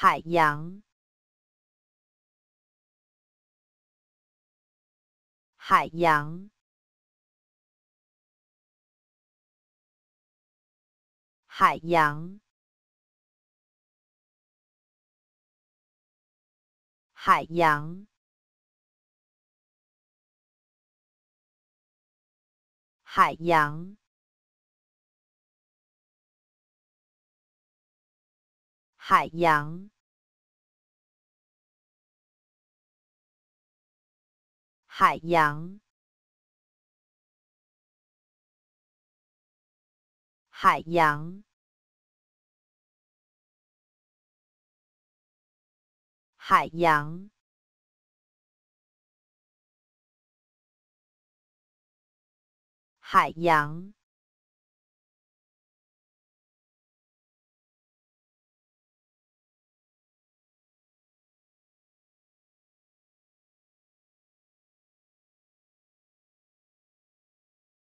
海洋，海洋，海洋，海洋，海洋。海洋，海洋，海洋，海洋，海洋。